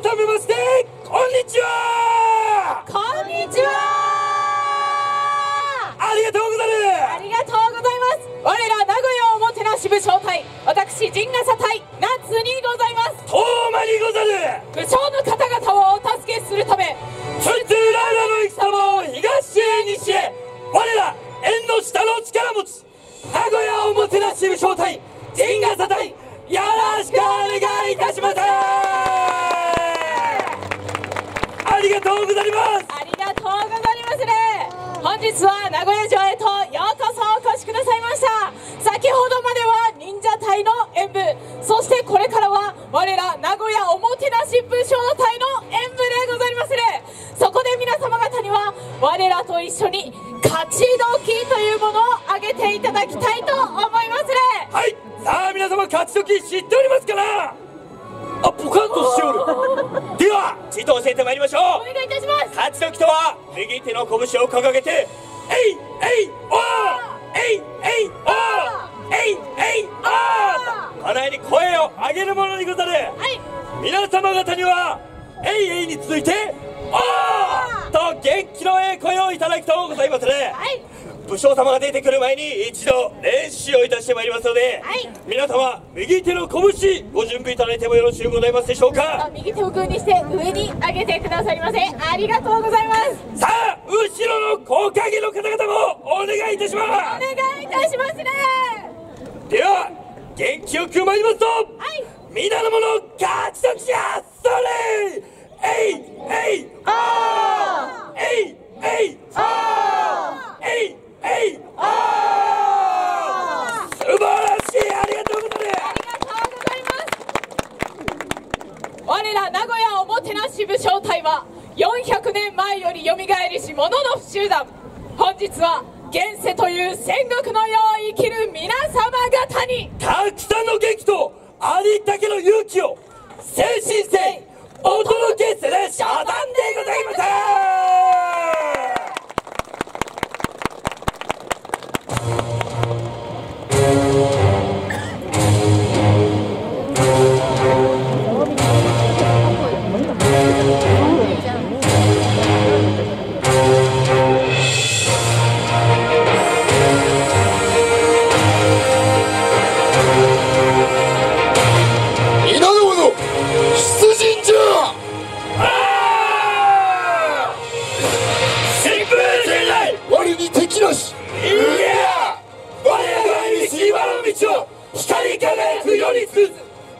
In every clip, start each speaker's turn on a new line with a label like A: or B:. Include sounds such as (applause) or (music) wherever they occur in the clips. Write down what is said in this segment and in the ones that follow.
A: 改めましてこんにちは。
B: こんにちは。
A: ありがとうござる。
B: ありがとうございます。我ら名古屋おもてなし部招待私陣笠隊夏にございます。
A: トーマにござる。
B: 武将の方々をお助けするため
A: つつららの戦を東へ西へ我ら縁の下の力持ち名古屋おもてなし部招待陣笠隊よろしくお願いいたしますありがとうございます。
B: ありがとうございますね。本日は名古屋城へとようこそお越しくださいました。先ほどまでは忍者隊の演舞そしてこれからは我ら名古屋おもてなし武将隊の演舞でございますね。そこで皆様方には我らと一緒に勝ち時というものをあげていただきたいと思いますね。
A: はい。さあ皆様勝ち時知っておりますかなあポカンとしておる。ではちと教えてまいりましょう。
B: お願いいたします。
A: 勝ち時とは右手の拳を掲げて「えいえいおーえいえいおーえいえいおー」このように声を上げるものにござる。
B: はい。
A: 皆様方には「えいえい」に続いて「おー」と元気のええ声をいただきとうございますね
B: はい
A: 武将様が出てくる前に一度練習をいたしてまいりますので、
B: はい。
A: 皆様右手の拳ご準備いただいてもよろしゅうございますでしょうか？
B: あ右手をグーにして上に上げてくださりませありがとうございます。
A: さあ後ろの木陰の方々もお願いいたしま
B: お願いいたしますね。
A: すでは元気よく参りますと
B: はい。
A: 皆の者勝ち時じゃそれえいえい
B: あ
A: えいえい
B: あ
A: えいえい素晴らしいありがとうございます。
B: ありがとうございます我ら名古屋おもてなし部招待は400年前よりよみがえりし者の不集団。本日は現世という戦国の世を生きる皆様方に。
A: たくさんの元気とありったけの勇気を誠心誠意お届けする初段でございます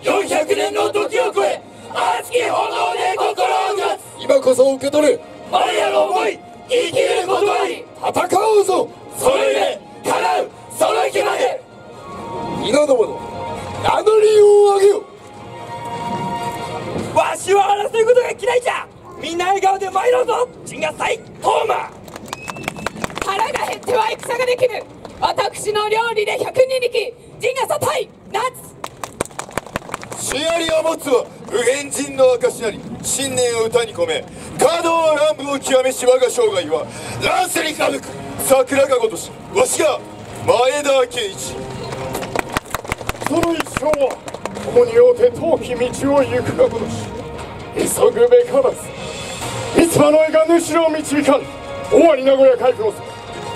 A: 400年の時を超え熱き炎で心を打つ
C: 今こそ受け取れ。
A: 我らの思い生きることあり
C: 戦おうぞ。
A: その夢叶う。その日まで。
C: 皆の者名乗りを上げよ。
A: わしは争うことが嫌いじゃ。みんな笑顔で参ろうぞ。陣が最高馬
B: 腹が減っては戦ができぬ。私の料理で百人力陣笠対夏
C: シアリを持つは普遍人の証なり信念を歌に込め華道乱舞を極めし我が生涯。は乱世にかぶく桜がごとしわしが前田健一。
D: その一生は共によって遠き道を行く。がごとし急ぐべからず。三つ葉の絵が主を導かん尾張名古屋海軍の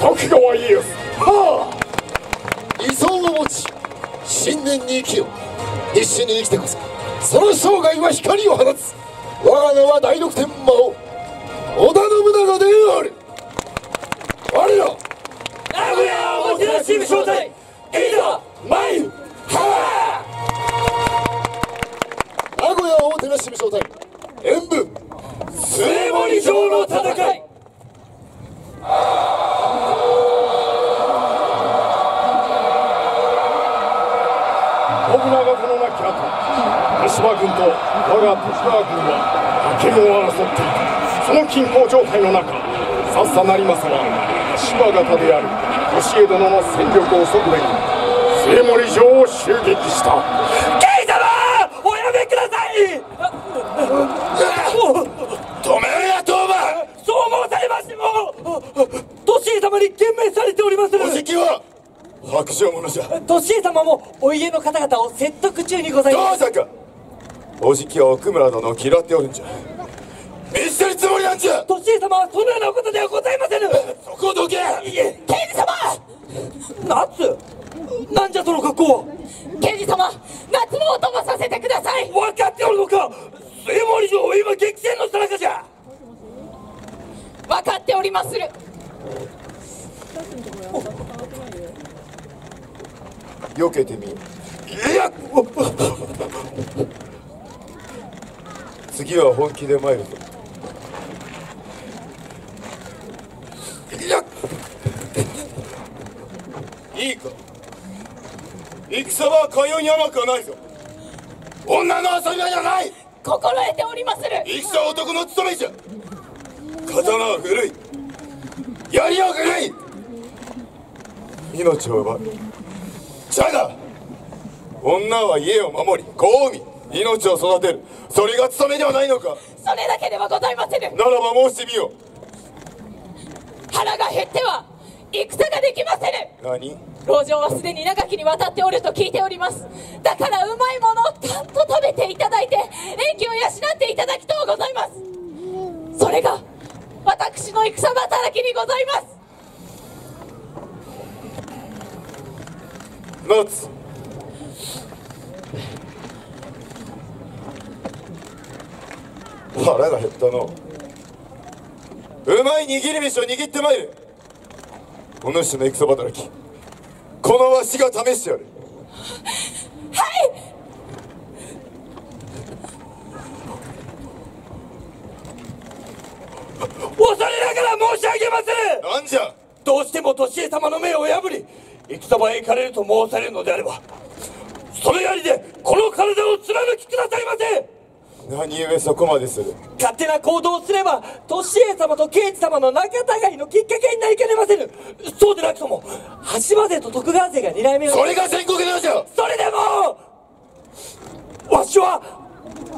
D: 徳川家康はあ
C: 理想を持ち信念に生きよ必死に生きてこそ。その生涯は光を放つ。我が名は第六天魔王織田信長である。我ら。
A: 名古屋おもてなし部招待いざ参る。は
C: 名古屋おもてなし部招待演舞
A: 末森城の戦い。
D: 鹿島軍と我が徳川軍は覇権を争っていたその均衡状態の中さっさ成政は柴方である利家殿の戦力を削ぐべく末森城を襲撃した。
A: ケイ様おやめください！
C: 止めろや当番
A: そう申されましても！利家様に厳命されております
C: おじきは白状者じゃ。
A: 利家様もお家の方々を説得中にございます。
C: どうしたか
D: おじきは奥村殿を嫌っておるんじゃ。見捨てるつもりなんじゃ。
A: 年家様はそのようなことではございませぬ。
D: そこどけ。
A: いえ
B: 刑事様。
A: 夏なんじゃその格好は。
B: 刑事様夏のお供させてください。
A: 分かっておるのか。末森城は今激戦のさなかじゃ。
B: 分かっておりまする
D: 避けてみ。よ
A: いや
D: 次は本気で参るぞ。
A: いや
D: いいか。戦はかように甘くはないぞ。女の遊び場じゃない。
B: 心得ておりまする。
D: 戦は男の務めじゃ。刀は古い。槍は古い。命を奪うじゃが女は家を守り子を産み命を育てる。それが務めではないのか。
B: それだけではございませぬ。
D: ならば申してみよ
B: 腹が減っては戦ができませぬ。
D: う何？
B: 老女はすでに長きにわたっておると聞いております。だからうまいものをたんと食べていただいて英気を養っていただきとうございます。それが私の戦働きにございます
D: 夏腹が減ったのうまい握り飯を握ってまいるお主の戦働きこのわしが試してやる
A: 恐れながら申し上げまする
D: なんじゃ
A: どうしても年家様の命を破り戦場へ行かれると申されるのであればそれやりでこの体を貫きくださいませ。
D: 何故そこまでする？
A: 勝手な行動をすれば年家様と刑事様の仲違いのきっかけになりかねませぬ。そうでなくとも橋場勢と徳川勢が睨みを
D: それが全国のじゃ
A: それでもわしは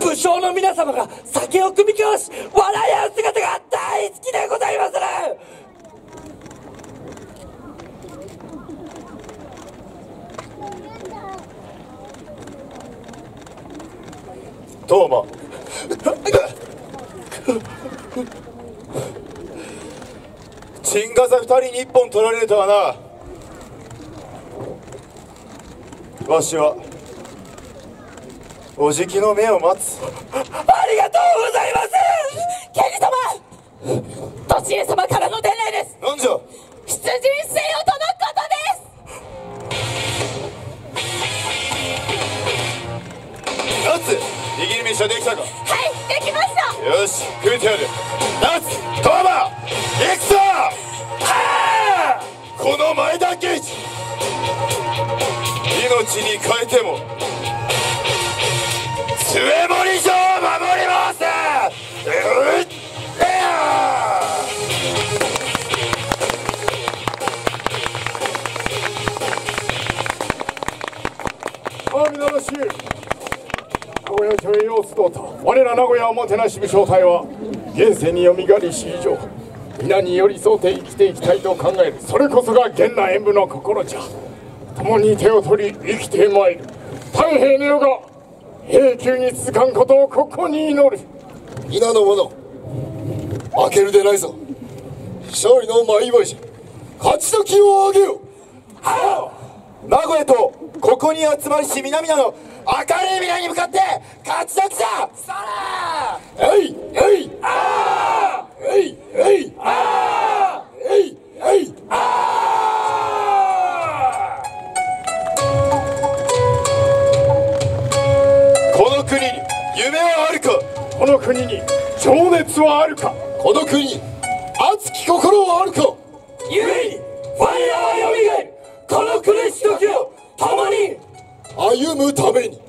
A: 武将の皆様が酒を酌み交わし笑い合う姿が大好きでございまする
D: トーマチンガザ二人に一本取られるとはな。わしはおじきの目を待つ。
A: ありがとうございます。
B: 刑事様。年家様
D: 握り飯はできたか？
B: はいできました。
D: よし食うてやる。夏トーマ行くぞはあ！この前田刑事！命に変えても末森城を守
E: 様子どうた我ら名古屋おもてなし武将隊は現世によみがりし以上皆に寄り添って生きていきたいと考える。それこそが現代演武の心じゃ。共に手を取り生きてまいる。太平の世が永久に続かんことをここに祈る。
C: 皆の者負けるでないぞ。勝利の前祝いじゃ勝ち時をあげよ。
D: 名古屋とここに集まりし皆々の明るい未来に向かって勝ち時だそれ
C: えいえいあー。えいえいあー。えいえい
D: この国に夢はあるか？
E: この国に情熱はあるか？
C: この国に熱き心はあるか？
A: ゆえに我らはよみがえる。この苦しき時を共に
C: 歩むために「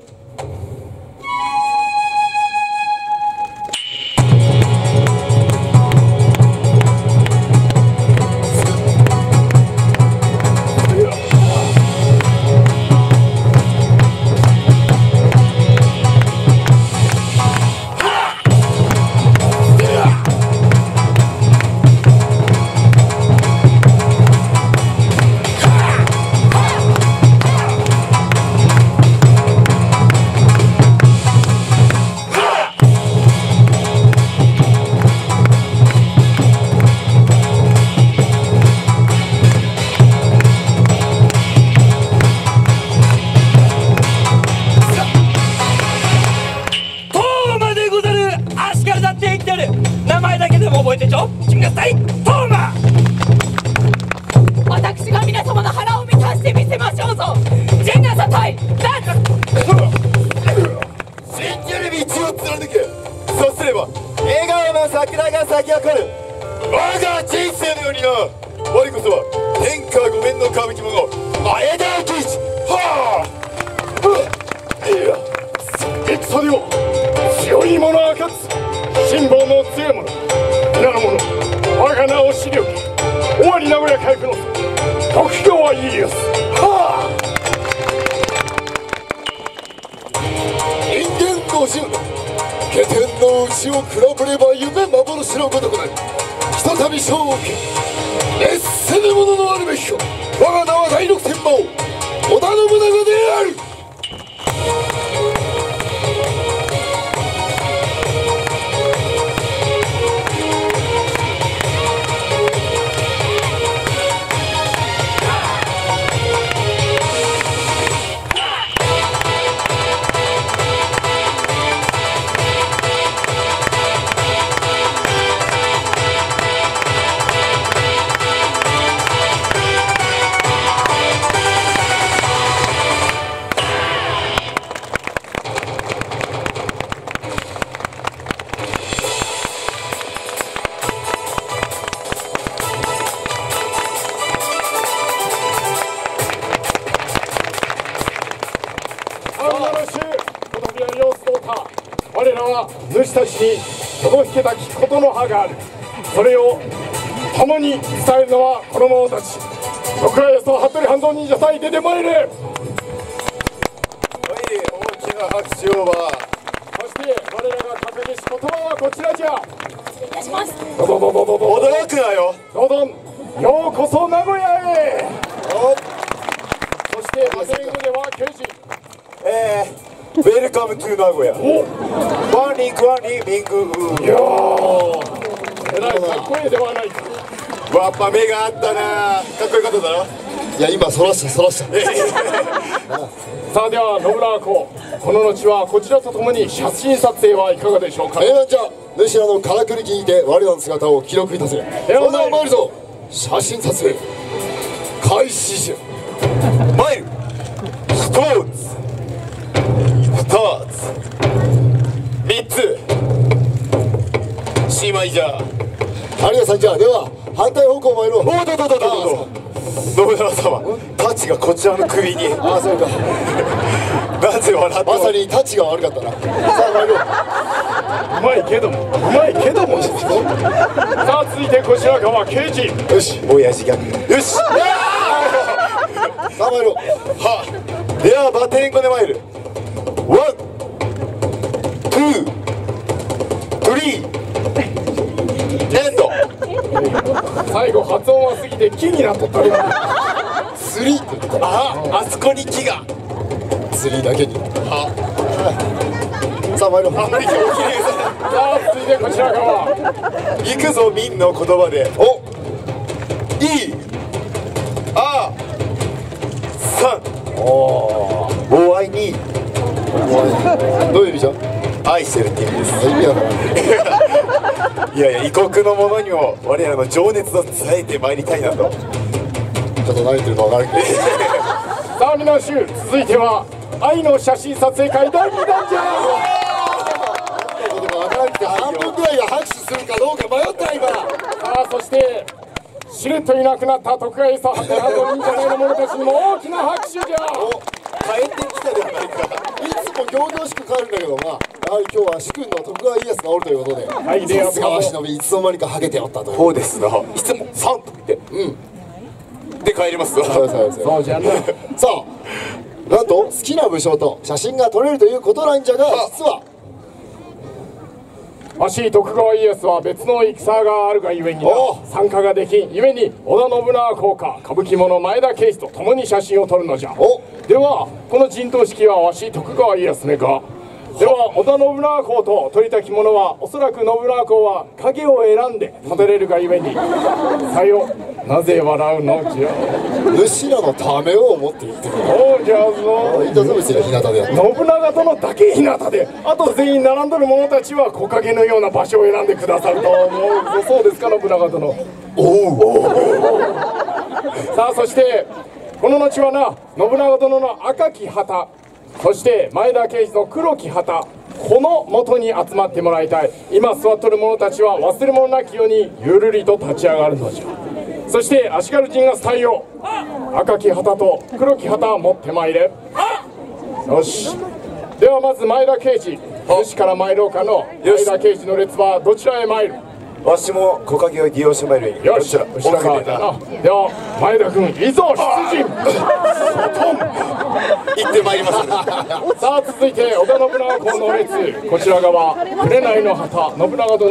D: が抜そうすれば笑顔の桜が
C: 咲き誇る。我が人生のようにな。我こそは天下御免の歌舞伎者前田喜一はあ。いや
E: 戦では強い者は勝つ。辛抱の強い者。皆の者我が名を知りおき。わり名古屋回復の時京は家康。はあ。
C: 人間ご神下天の内を比べれば夢幻のことくなりひとたび勝負を受け熱せぬ者のあるべきか我が名は第六天魔王。織田信長である。
E: らは主たちに届けたきことの葉がある。それを共に伝えるのはこの者たち。徳川家と服部半蔵忍者隊出てまいれ。
C: はい大きな拍手をば。
E: そして我らが掲げし言葉はこちらじゃ。
B: いたします。
E: どどどどどど
C: 驚くなよ。
E: どどんようこそ名古屋へ。そしてアゲイングでは刑事。
C: えー、ウェルカムトゥ名古屋ワンリンクワンリンミング
E: いやーえらいかっこいいではないか
C: やっぱ目があったな。かっこよかっただろ？いや今そらしたそらした。(laughs)
E: さあでは野村公この後はこちらとともに写真撮影はいかがでしょうか？
C: ええなんじゃ。主らのからくり聞いて我らの姿を記録いたせ。それでは参るぞ。写真撮影。開始じゃ参る一つ二つ三つしまいじゃ有賀さんじゃあでは反対方向参ろうおっととととと信長様。太刀がこちらの首に。(laughs) ああそうか。なぜ笑ってまさに太刀が悪かったな。さあ参ろう。
E: うまいけども。うまいけども。さあ続いてこちら側刑事。
C: よし。親父ギャグ。よし。さあ参ろう。はあ。ではバテリンコで参る。ワンツースリーエンド
E: 最後発音は過ぎて木に。なっとったり
C: スリーって言ったああそこに木がスリーだけにはさあ参ろうあんま
E: さあ続いてこちら側
C: 行くぞ民の言葉でおいいあ三おお愛にどういう意味じゃ愛してるって意味です。意味わからんいやいや異国の者にも我らの情熱を伝えてまいりたいなと。ちょっと何言ってるか分からんけど。(laughs)
E: さあ皆衆続いては愛の写真撮影会第2弾じゃ
C: 半分ぐらいが拍手するかどうか迷った今。
E: さあそしてしれっといなくなった徳川家さん派手派の忍者隊の者たちにも大きな拍手じゃ
C: 帰ってきたではないかいつも行々しく帰るんだけどまあやはり今日は主君の徳川家康がおるということでさすがわしのびいつの間にかハゲておったという
F: そうですな。いつもさんと言って。うん。で帰りますわ。
C: そうそうそう
E: そうじゃな (laughs)
C: さあなんと好きな武将と写真が撮れるということなんじゃが実は
E: わし徳川家康は別の戦があるがゆえに参加ができんゆえに織田信長公か歌舞伎者前田慶次と共に写真を撮るのじゃ。
C: お
E: ではこの陣頭指揮はわし徳川家康めか。では織田信長公と取りたき者はおそらく信長公は影を選んで立てれるがゆえに。さよなぜ笑うのじゃ
C: 主らのためを思って言ってる。
E: そうじゃぞ
C: いたぞ別に日向でやって
E: 信長殿だけ日向であと全員並んどる者たちは木陰のような場所を選んでくださると思うぞ。そうですか信長殿。さあそしてこの後はな信長殿の赤き旗そして前田慶次の黒き旗この元に集まってもらいたい。今座っとる者たちは忘れ物なきようにゆるりと立ち上がるのじゃそして足軽陣がスタイを赤き旗と黒き旗を持ってまいれ。よし。ではまず前田刑事主から参ろうかの前田刑事の列はどちらへ参る？
F: わしも木陰を利用してまいる。
E: よし。
F: どちら
E: 後ろ側だなでは前田君いざ出陣。
F: 行ってまいります。
E: さあ続いて織田信長公の列。こちら側紅の旗。信長殿